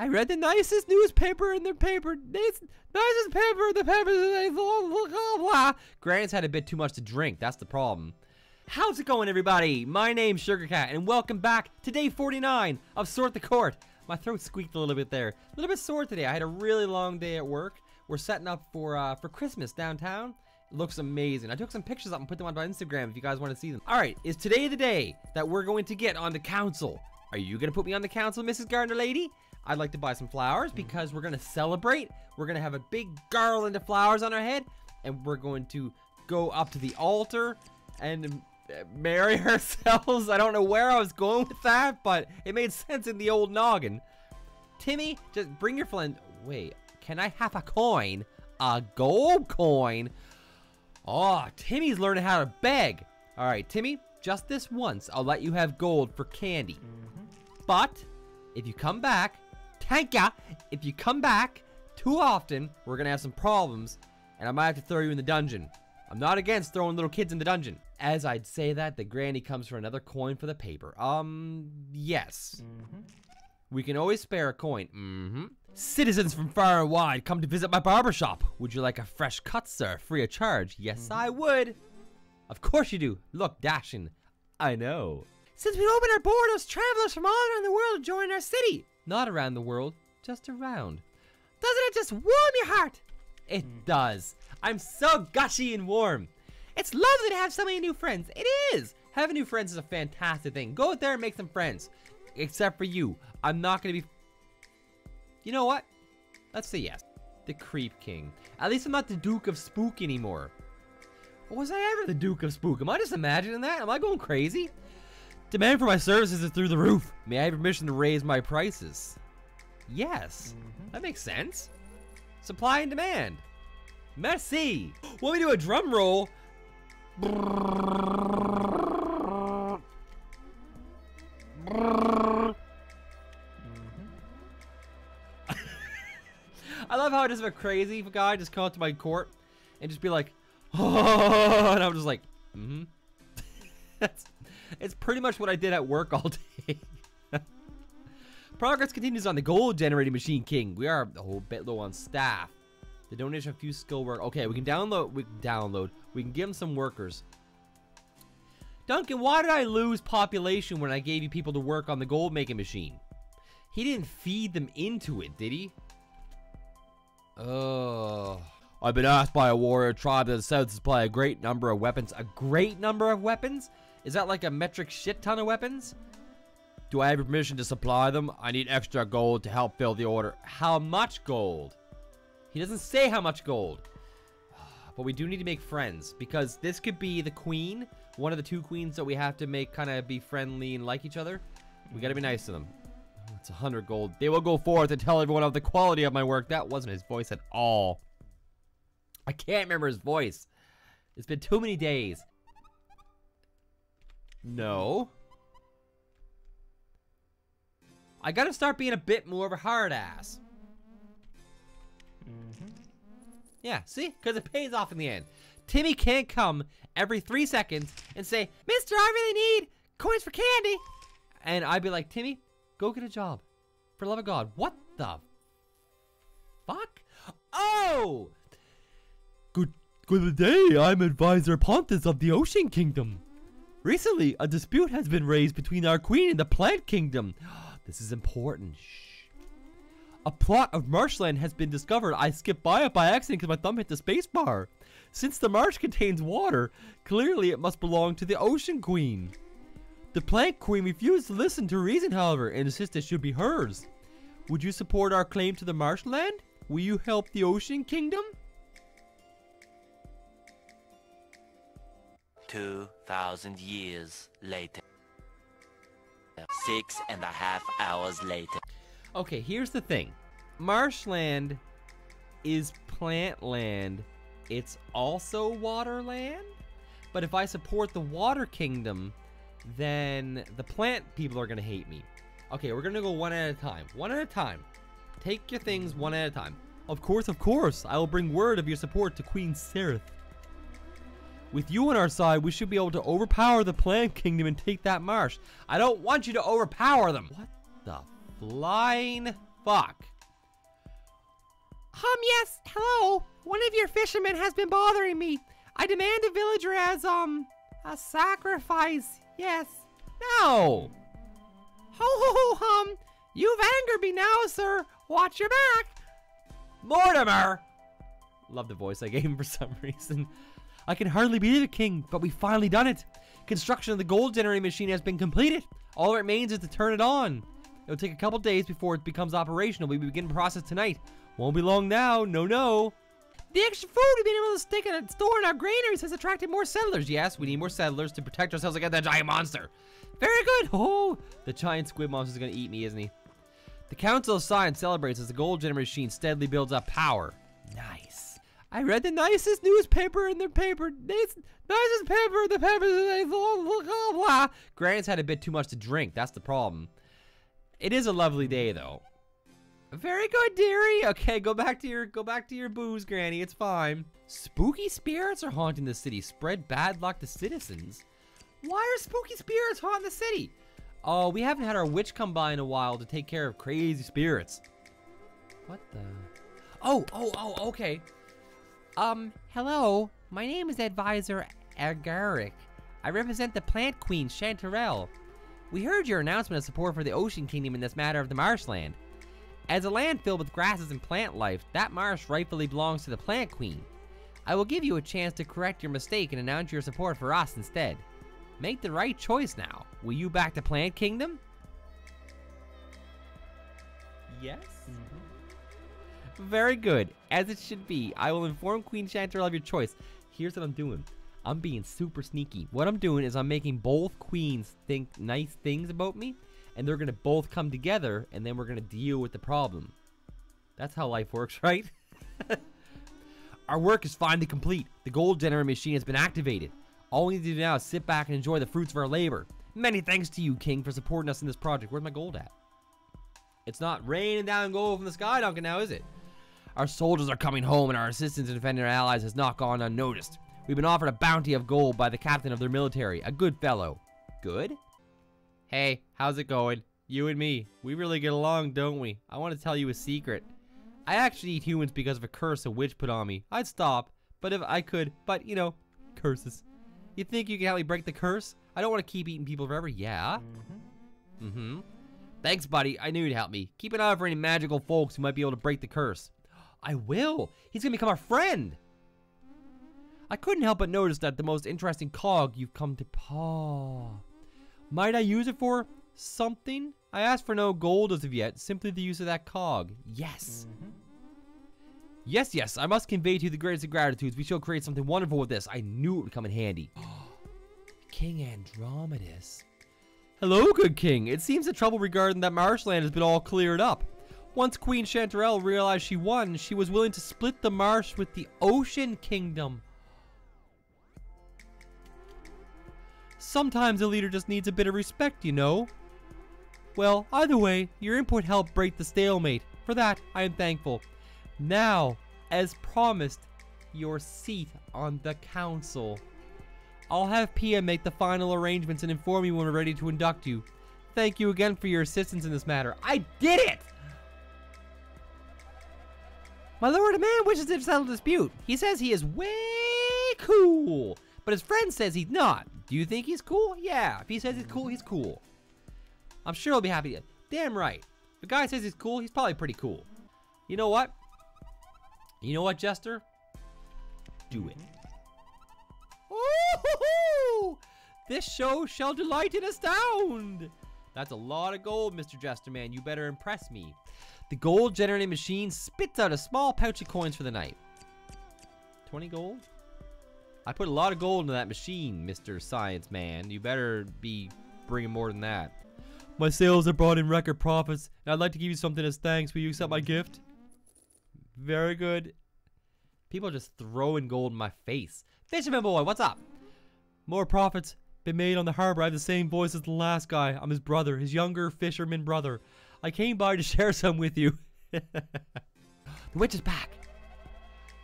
I read the nicest newspaper in the paper. Nicest, paper in the paper. Blah, blah, blah. Granny's had a bit too much to drink. That's the problem. How's it going, everybody? My name's Sugarcat, and welcome back to day 49 of Sort the Court. My throat squeaked a little bit there. A little bit sore today. I had a really long day at work. We're setting up for uh, for Christmas downtown. It looks amazing. I took some pictures up and put them on my Instagram if you guys want to see them. All right, is today the day that we're going to get on the council? Are you going to put me on the council, Mrs. Gardner Lady? I'd like to buy some flowers because we're going to celebrate. We're going to have a big garland of flowers on our head, and we're going to go up to the altar and uh, marry ourselves. I don't know where I was going with that, but it made sense in the old noggin. Timmy, just bring your friend. Wait, can I have a coin? A gold coin? Oh, Timmy's learning how to beg. All right, Timmy, just this once, I'll let you have gold for candy. But if you come back, thank ya. If you come back too often, we're gonna have some problems, and I might have to throw you in the dungeon. I'm not against throwing little kids in the dungeon. As I'd say that, the granny comes for another coin for the paper. Um, yes. We can always spare a coin. Mm-hmm. Citizens from far and wide come to visit my barber shop. Would you like a fresh cut, sir, free of charge? Yes, I would. Of course you do. Look, dashing. I know. Since we opened our borders, travelers from all around the world join our city. Not around the world, just around. Doesn't it just warm your heart? It hmm. does. I'm so gushy and warm. It's lovely to have so many new friends. It is. Having new friends is a fantastic thing. Go out there and make some friends. Except for you. I'm not going to be... You know what? Let's say yes. The Creep King. At least I'm not the Duke of Spook anymore. Or was I ever the Duke of Spook? Am I just imagining that? Am I going crazy? Demand for my services is through the roof. May I have permission to raise my prices? Yes. That makes sense. Supply and demand. Merci. Want me to do a drum roll? I love how I just have a crazy guy just come up to my court and just be like, oh, and I'm just like, mm-hmm. That's, it's pretty much what I did at work all day. Progress continues on the gold generating machine king. We are a whole bit low on staff. The donation of few skill work. Okay, we can download. We can download. We can give them some workers. Duncan, why did I lose population when I gave you people to work on the gold making machine? He didn't feed them into it, did he? Oh. I've been asked by a warrior tribe to the south to supply a great number of weapons. A great number of weapons? Is that like a metric shit ton of weapons? Do I have permission to supply them? I need extra gold to help fill the order. How much gold? He doesn't say how much gold. But we do need to make friends because this could be the queen, one of the two queens that we have to make kind of be friendly and like each other. We gotta be nice to them. It's a hundred gold. They will go forth and tell everyone of the quality of my work. That wasn't his voice at all. I can't remember his voice. It's been too many days. No. I gotta start being a bit more of a hard ass. Mm-hmm. Yeah, see? Because it pays off in the end. Timmy can't come every three seconds and say, Mister, I really need coins for candy. And I'd be like, Timmy, go get a job. For love of God. What the fuck? Oh! Good good day. I'm Advisor Pontus of the Ocean Kingdom. Recently, a dispute has been raised between our queen and the Plant Kingdom. This is important. Shh. A plot of marshland has been discovered. I skipped by it by accident because my thumb hit the spacebar. Since the marsh contains water, clearly it must belong to the Ocean Queen. The Plant Queen refused to listen to reason, however, and insisted it should be hers. Would you support our claim to the marshland? Will you help the Ocean Kingdom? 2,000 years later. Six and a half hours later. Okay, here's the thing. Marshland is plant land. It's also water land. But if I support the water kingdom, then the plant people are going to hate me. Okay, we're going to go one at a time. One at a time. Take your things one at a time. Of course, of course. I will bring word of your support to Queen Sereth. With you on our side, we should be able to overpower the plant kingdom and take that marsh. I don't want you to overpower them. What the flying fuck? Um, yes, hello. One of your fishermen has been bothering me. I demand a villager as, um, a sacrifice. Yes. No! Ho ho ho, um, you've angered me now, sir. Watch your back. Mortimer! Love the voice I gave him for some reason. I can hardly believe it, King, but we've finally done it. Construction of the gold generating machine has been completed. All that remains is to turn it on. It'll take a couple days before it becomes operational. We begin the process tonight. Won't be long now. No, no. The extra food we've been able to stick in a store in our granaries has attracted more settlers. Yes, we need more settlers to protect ourselves against that giant monster. Very good. Oh, the giant squid monster is going to eat me, isn't he? The Council of Science celebrates as the gold generating machine steadily builds up power. Nice. I read the nicest newspaper in the paper. Nice, nicest paper in the paper. Blah, blah, blah. Granny's had a bit too much to drink. That's the problem. It is a lovely day, though. Very good, dearie. Okay, go back to your go back to your booze, Granny. It's fine. Spooky spirits are haunting the city. Spread bad luck to citizens. Why are spooky spirits haunting the city? Oh, we haven't had our witch come by in a while to take care of crazy spirits. What the? Oh, oh, oh, okay. Um, hello. My name is Advisor Agaric. I represent the Plant Queen, Chanterelle. We heard your announcement of support for the Ocean Kingdom in this matter of the marshland. As a land filled with grasses and plant life, that marsh rightfully belongs to the Plant Queen. I will give you a chance to correct your mistake and announce your support for us instead. Make the right choice now. Will you back the Plant Kingdom? Yes. Very good. As it should be. I will inform Queen Chanterelle of your choice. Here's what I'm doing. I'm being super sneaky. What I'm doing is I'm making both queens think nice things about me, and they're gonna both come together, and then we're gonna deal with the problem. That's how life works, right? Our work is finally complete. The gold generator machine has been activated. All we need to do now is sit back and enjoy the fruits of our labor. Many thanks to you, King, for supporting us in this project. Where's my gold at? It's not raining down gold from the sky, Duncan, now, is it? Our soldiers are coming home, and our assistance in defending our allies has not gone unnoticed. We've been offered a bounty of gold by the captain of their military, a good fellow. Good? Hey, how's it going? You and me, we really get along, don't we? I want to tell you a secret. I actually eat humans because of a curse a witch put on me. I'd stop, but if I could, but you know, curses. You think you can help me break the curse? I don't want to keep eating people forever, yeah? Mm-hmm. Mm-hmm. Thanks, buddy. I knew you'd help me. Keep an eye out for any magical folks who might be able to break the curse. I will. He's gonna become our friend. I couldn't help but notice that the most interesting cog you've come to paw. Might I use it for something? I asked for no gold as of yet, simply the use of that cog. Yes. Mm-hmm. Yes, yes, I must convey to you the greatest of gratitudes. We shall create something wonderful with this. I knew it would come in handy. king Andromedus. Hello, good king. It seems the trouble regarding that marshland has been all cleared up. Once Queen Chanterelle realized she won, she was willing to split the marsh with the Ocean Kingdom. Sometimes a leader just needs a bit of respect, you know. Well, either way, your input helped break the stalemate. For that, I am thankful. Now, as promised, your seat on the council. I'll have Pia make the final arrangements and inform you when we're ready to induct you. Thank you again for your assistance in this matter. I did it! My lord, a man wishes to settle a dispute. He says he is way cool, but his friend says he's not. Do you think he's cool? Yeah, if he says he's cool, he's cool. I'm sure he'll be happy. Damn right. If the guy says he's cool, he's probably pretty cool. You know what? You know what, Jester? Do it. Ooh, this show shall delight and astound. That's a lot of gold, Mr. Jester Man. You better impress me. The gold generating machine spits out a small pouch of coins for the night. 20 gold? I put a lot of gold into that machine, Mr. Science Man. You better be bringing more than that. My sales have brought in record profits, and I'd like to give you something as thanks. Will you accept my gift? Very good. People are just throwing gold in my face. Fisherman boy, what's up? More profits been made on the harbor. I have the same voice as the last guy. I'm his brother, his younger fisherman brother. I came by to share some with you. the witch is back.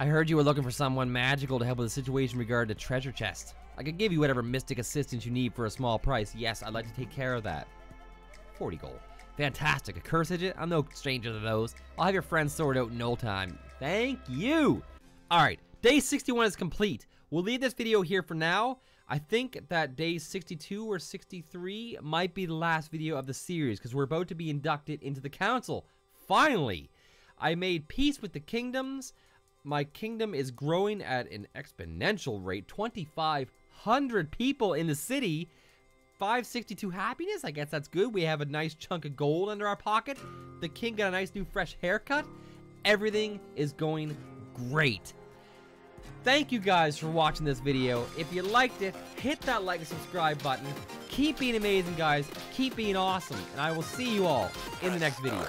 I heard you were looking for someone magical to help with the situation regarding the treasure chest. I could give you whatever mystic assistance you need for a small price. Yes, I'd like to take care of that. 40 gold. Fantastic. A curse digit? I'm no stranger to those. I'll have your friends sort out in no time. Thank you. All right, day 61 is complete. We'll leave this video here for now. I think that day 62 or 63 might be the last video of the series because we're about to be inducted into the council. Finally, I made peace with the kingdoms. My kingdom is growing at an exponential rate 2,500 people in the city. 562 happiness. I guess that's good. We have a nice chunk of gold under our pocket. The king got a nice new fresh haircut. Everything is going great. Thank you guys for watching this video. If you liked it, hit that like and subscribe button. Keep being amazing, guys. Keep being awesome. And I will see you all in the next video.